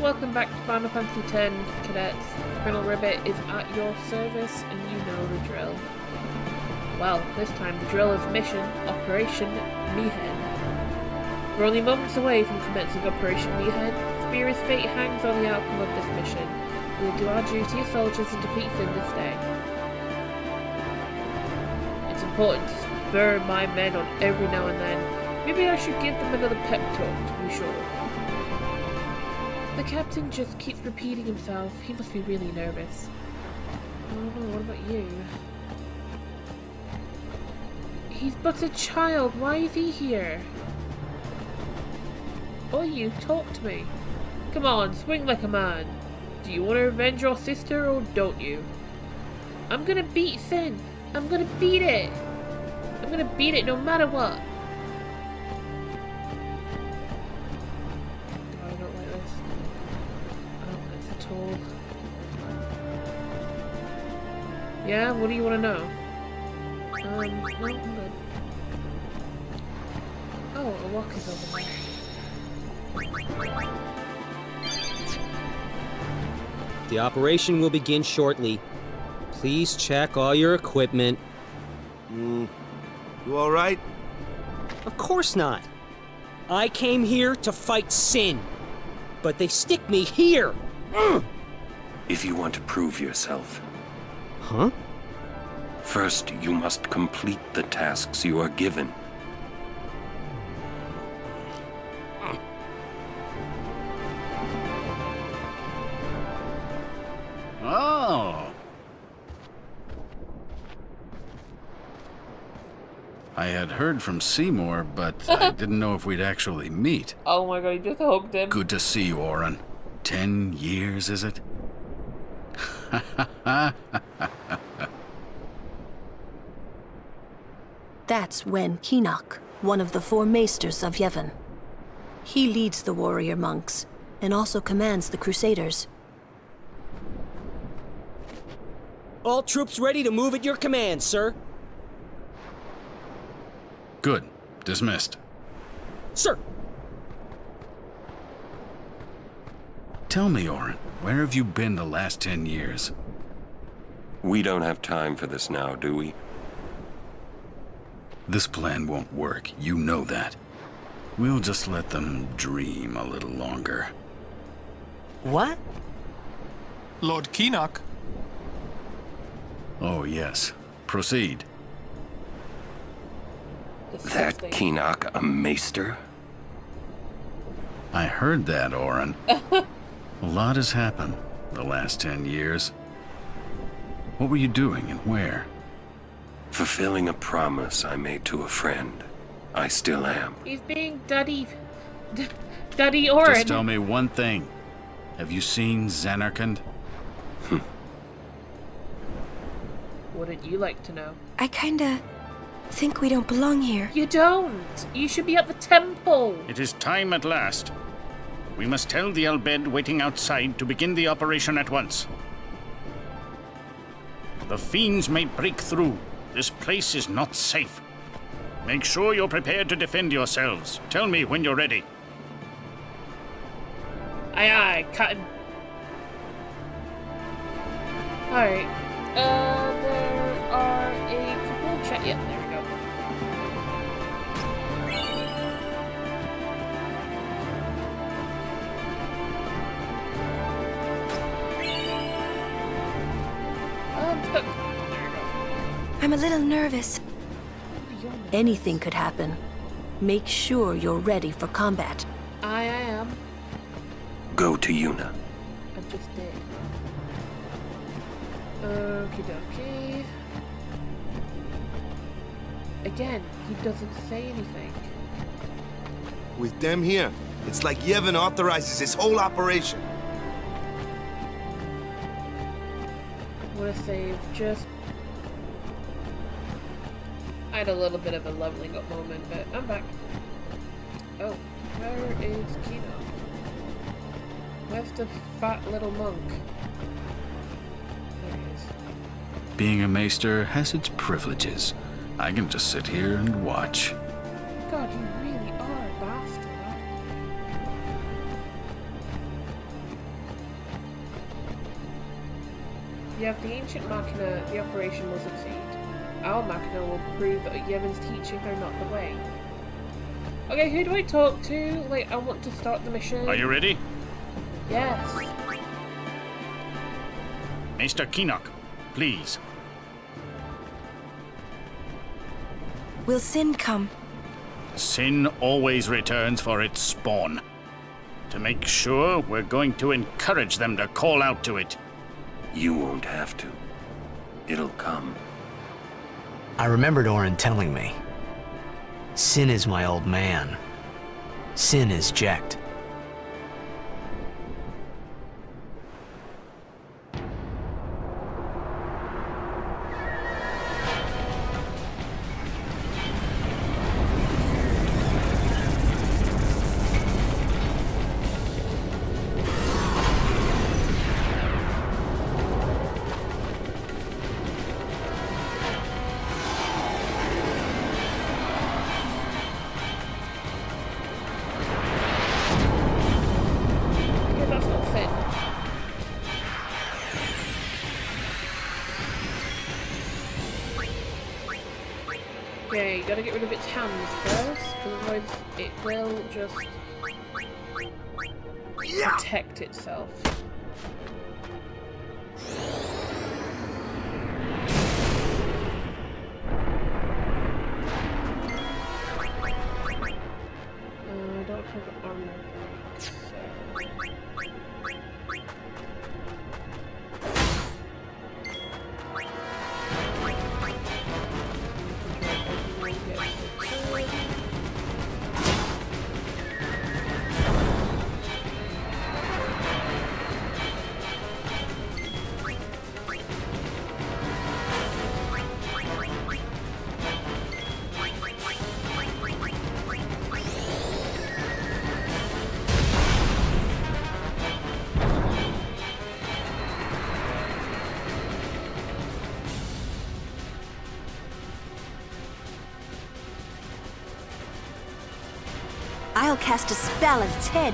Welcome back to Final Fantasy X, cadets. Colonel Ribbit is at your service, and you know the drill. Well, this time the drill is mission Operation Mi'ihen. We're only moments away from commencing Operation Mi'ihen. Spira's fate hangs on the outcome of this mission. We'll do our duty as soldiers and defeat Sin this day. It's important to spur my men on every now and then. Maybe I should give them another pep talk to be sure. The captain just keeps repeating himself. He must be really nervous. What about you? He's but a child. Why is he here? Oh, you talk to me. Come on, swing like a man. Do you want to revenge your sister or don't you? I'm gonna beat Sin. I'm gonna beat it. I'm gonna beat it no matter what. Yeah, what do you want to know? Um, no, I'm good. Oh, a Wakka's over there. The operation will begin shortly. Please check all your equipment. Mm. You alright? Of course not. I came here to fight Sin. But they stick me here. If you want to prove yourself, Huh? first you must complete the tasks you are given. Oh. I had heard from Seymour, but I didn't know if we'd actually meet. Oh my god, you just hugged him. Good to see you, Auron. Ten years, is it? That's Wen Kinoc, one of the four maesters of Yevon. He leads the warrior monks, and also commands the Crusaders. All troops ready to move at your command, sir. Good. Dismissed. Sir. Tell me, Auron, where have you been the last ten years? We don't have time for this now, do we? This plan won't work. You know that. We'll just let them dream a little longer. What? Lord Kinoc. Oh, yes. Proceed. That Kinoc a maester? I heard that, Auron. a lot has happened the last ten years. What were you doing and where? Fulfilling a promise I made to a friend. I still am. He's being Daddy. D Daddy Auron. Just tell me one thing. Have you seen Zanarkand? Hmm. Zanarkand? Wouldn't you like to know? I kinda think we don't belong here. You don't. You should be at the temple. It is time at last. We must tell the Al Bhed waiting outside to begin the operation at once. The fiends may break through. This place is not safe. Make sure you're prepared to defend yourselves. Tell me when you're ready. Aye, aye, cutting. Alright. Uh, there are a couple of chat. Yeah, there I'm a little nervous. Anything could happen. Make sure you're ready for combat. I am. Go to Yuna. I just did. Okie dokie. Again, he doesn't say anything. With them here, it's like Yevon authorizes this whole operation. I Wanna save just. I had a little bit of a leveling up moment, but I'm back. Oh, where is Kinoc? Where's the fat little monk? There he is. Being a maester has its privileges. I can just sit here and watch. God, you really are a bastard. You have the ancient machina, the operation was a success. Our Machina will prove that Yevon's teachings are not the way. Okay, who do I talk to? Like, I want to start the mission. Are you ready? Yes. Maester Kinoc, please. Will Sin come? Sin always returns for its spawn. To make sure, we're going to encourage them to call out to it. You won't have to. It'll come. I remembered Auron telling me. Sin is my old man. Sin is Jecht. Itself. Uh, I don't have armor I'll cast a spell at its head.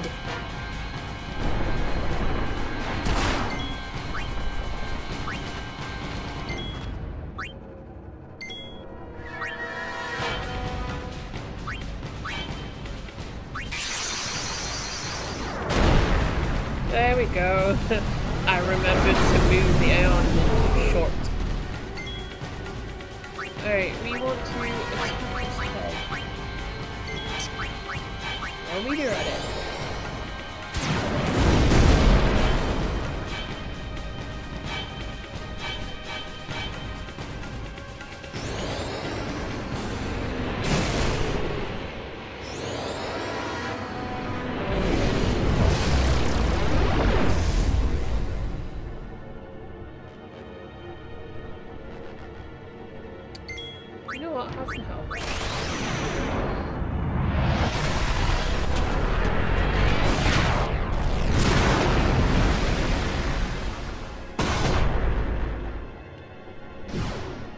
You know what? Have some help.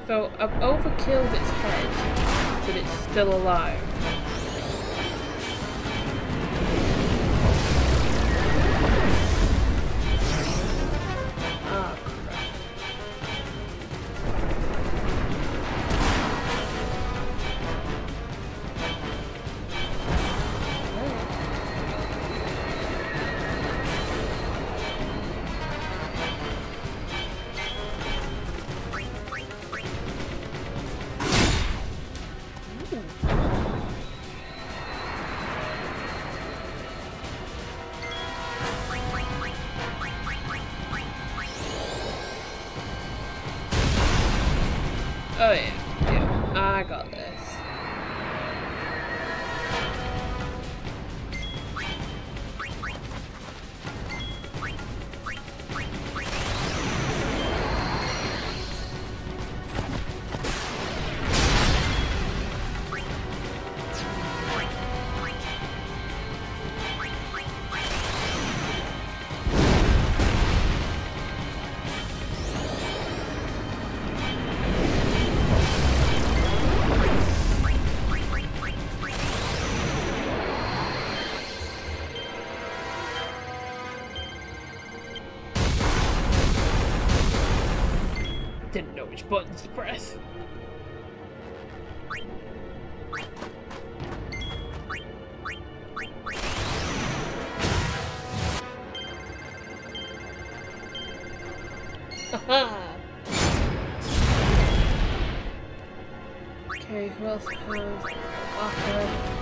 So I've overkilled its head, but it's still alive. Oh yeah, yeah, I got this. Which buttons to press. okay, who else has Aqua?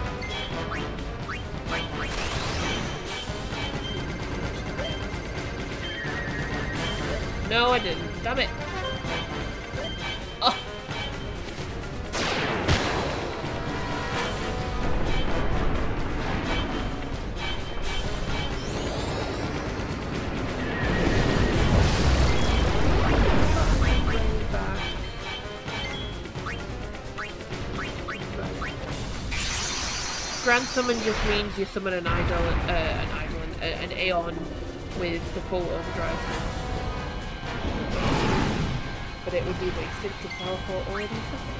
No, I didn't. Damn it. Summon just means you summon an idol, uh, an idol, an, an Aeon with the full overdrive. But it would be wasted to powerful already.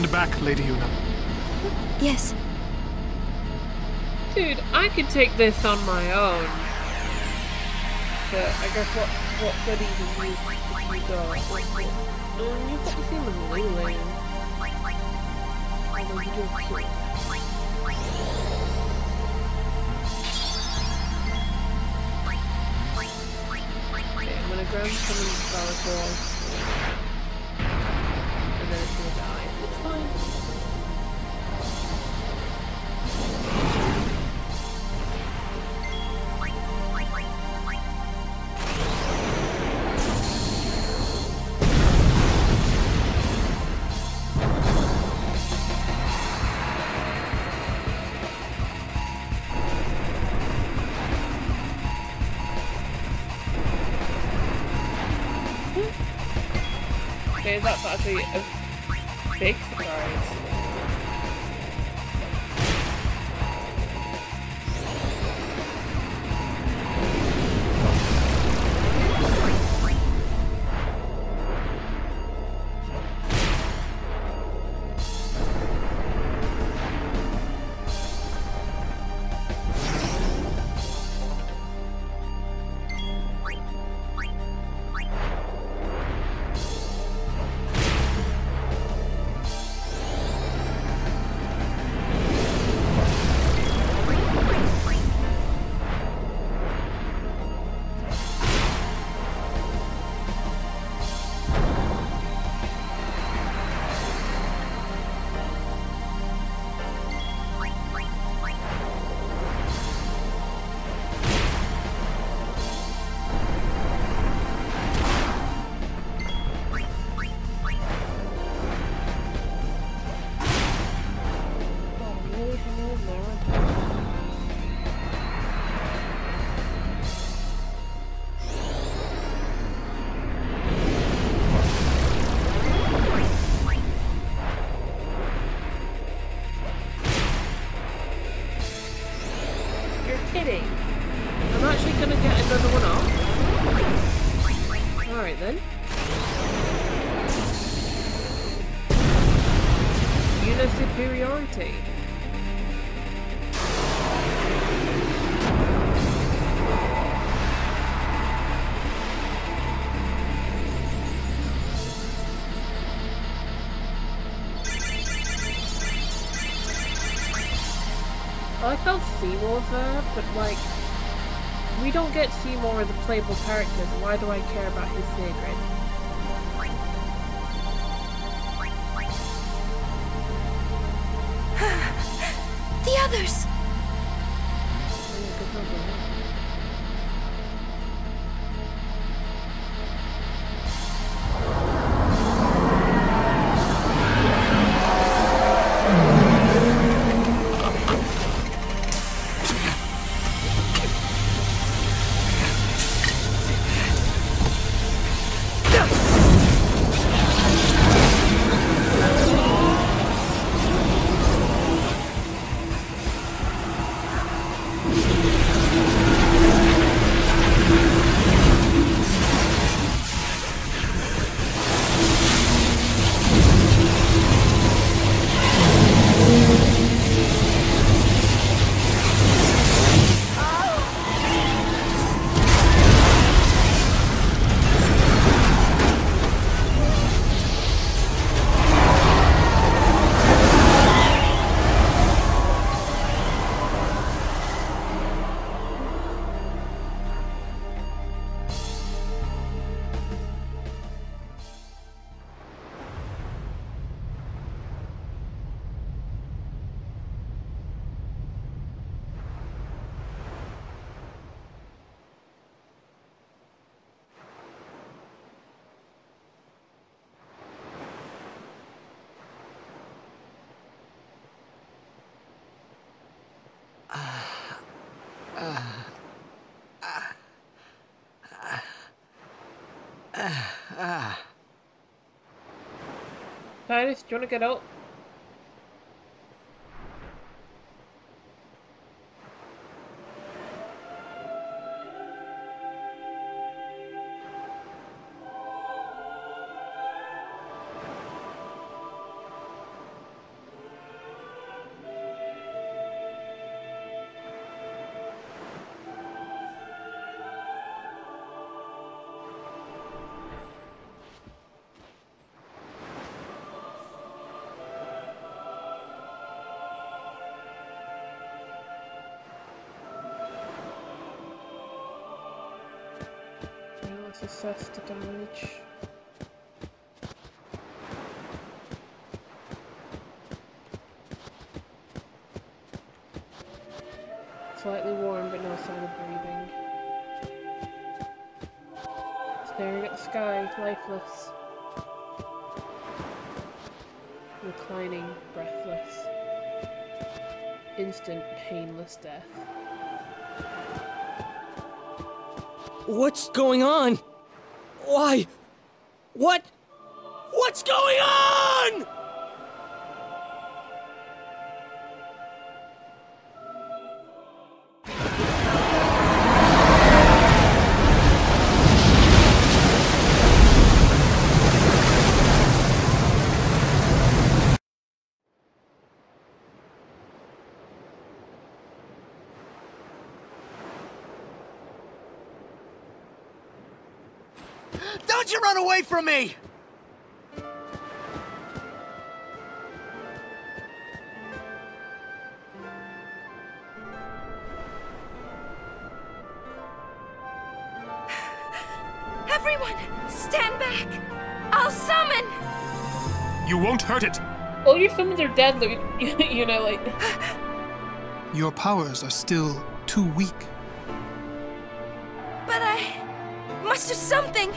Stand back, Lady Yuna. Yes. Dude, I could take this on my own. But I guess what what goodies have you, have you got? What, what, oh, you've got the same as Leyland. Although you do have cute. mushroom, someone's flower ball. And Okay, that's actually like, we don't get Seymour as a playable characters. why do I care about his? The Tidus, do you want to get out? Assess the damage. Slightly warm, but no sign of breathing. Staring at the sky, lifeless. Reclining, breathless. Instant, painless death. What's going on? Why? What? What's going on? Away from me! Everyone, stand back! I'll summon! You won't hurt it. All your summons are deadly. You know, like. Your powers are still too weak. But I must do something!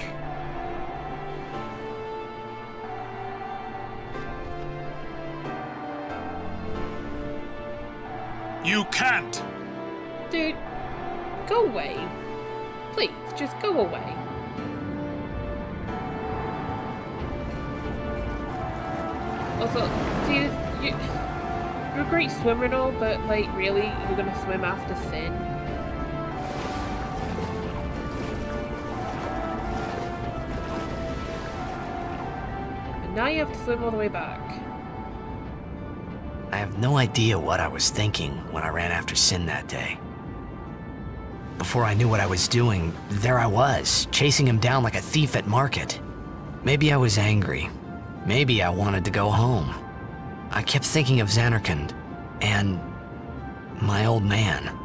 You can't. Dude, go away. Please, just go away. Also, dude, you, you're a great swimmer and all, but like, really, you're gonna swim after Sin? And now you have to swim all the way back. Have no idea what I was thinking when I ran after Sin that day. Before I knew what I was doing, there I was, chasing him down like a thief at market. Maybe I was angry. Maybe I wanted to go home. I kept thinking of Zanarkand and my old man.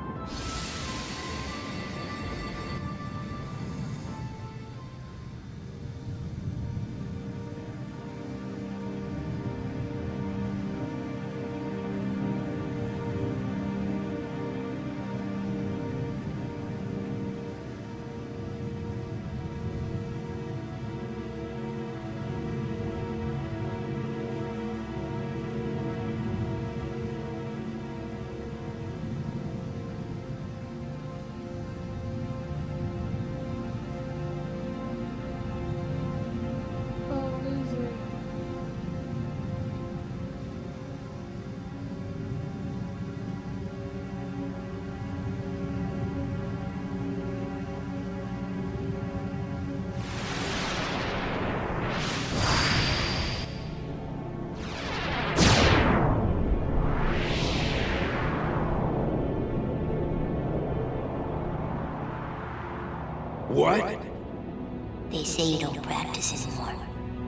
They say you don't practice anymore.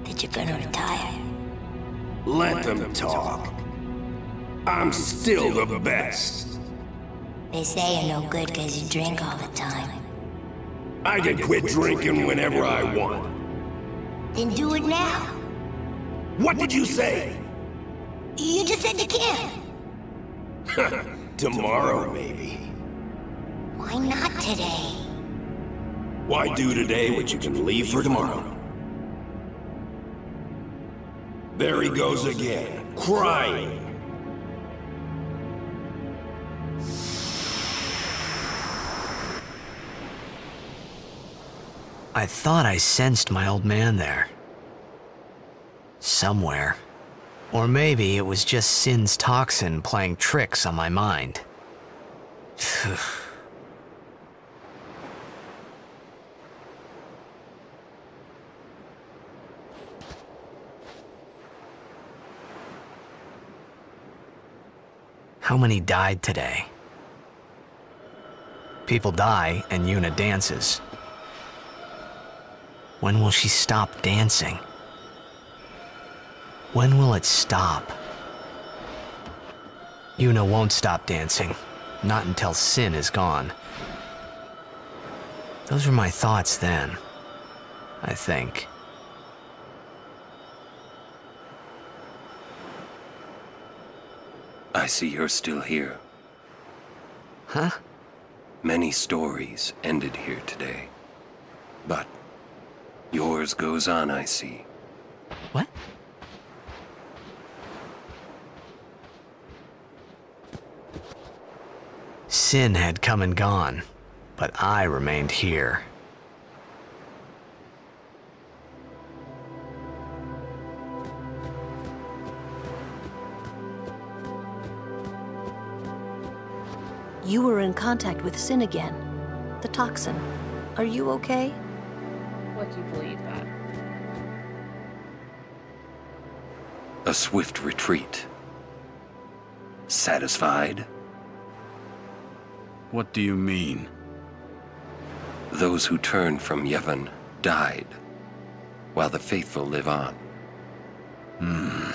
That you're gonna retire. Let them talk. I'm still the best. They say you're no good because you drink all the time. I can quit drinking whenever I want. Then do it now. What did you say? You just said you can't. Tomorrow, maybe. Why not today? Why do today what you can leave for tomorrow? There he goes again, crying. I thought I sensed my old man there. Somewhere. Or maybe it was just Sin's toxin playing tricks on my mind. How many died today? People die and Yuna dances. When will she stop dancing? When will it stop? Yuna won't stop dancing. Not until Sin is gone. Those were my thoughts then. I think. I see you're still here. Huh? Many stories ended here today. But yours goes on, I see. What? Sin had come and gone, but I remained here. You were in contact with Sin again. The toxin. Are you okay? What do you believe that? A swift retreat. Satisfied? What do you mean? Those who turned from Yevon died, while the faithful live on. Hmm.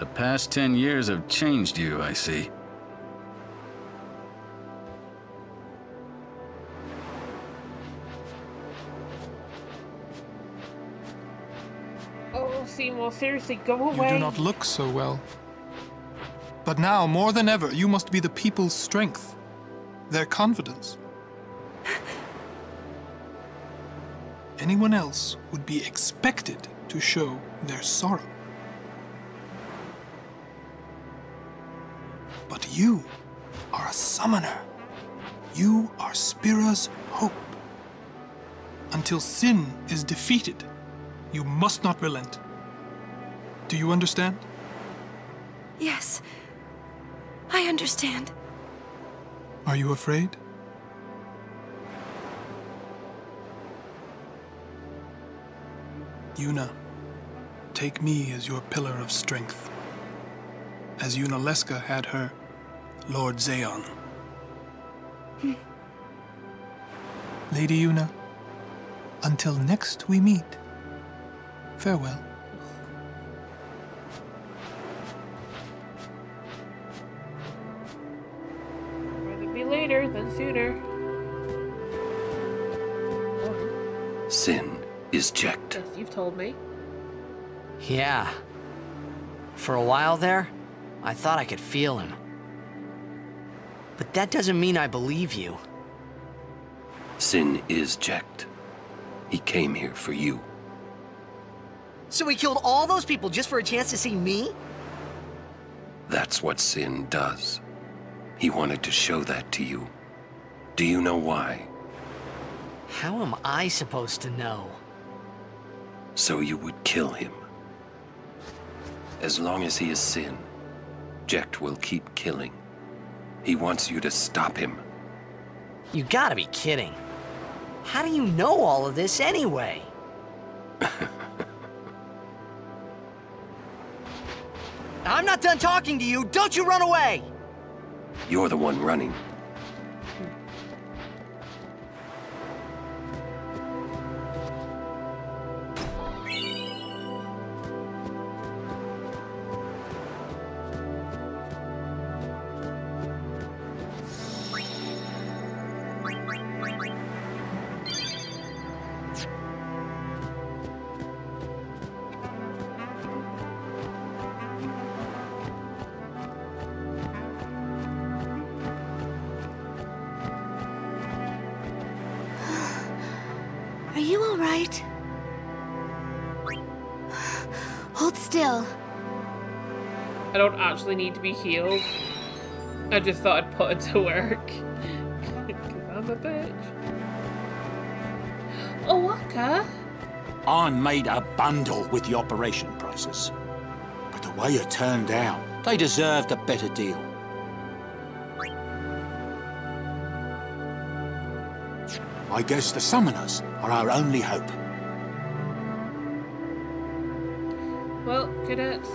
The past ten years have changed you, I see. Seymour, seriously, go You away. do not look so well. But now, more than ever, you must be the people's strength, their confidence. Anyone else would be expected to show their sorrow. But you are a summoner. You are Spira's hope. Until sin is defeated, you must not relent. Do you understand? Yes. I understand. Are you afraid? Yuna, take me as your pillar of strength. As Yunalesca had her, Lord Zaon. Hmm. Lady Yuna, until next we meet, farewell. You've told me. Yeah. For a while there, I thought I could feel him. But that doesn't mean I believe you. Sin is Jecht. He came here for you. So he killed all those people just for a chance to see me? That's what Sin does. He wanted to show that to you. Do you know why? How am I supposed to know? So you would kill him. As long as he is Sin, Jecht will keep killing. He wants you to stop him. You gotta be kidding. How do you know all of this anyway? I'm not done talking to you. Don't you run away! You're the one running. Right? Hold still. I don't actually need to be healed. I just thought I'd put it to work. Because I'm a bitch. Oh, Wakka. I made a bundle with the operation prices. But the way it turned out, they deserved a better deal. I guess the summoners are our only hope. Well, cadets,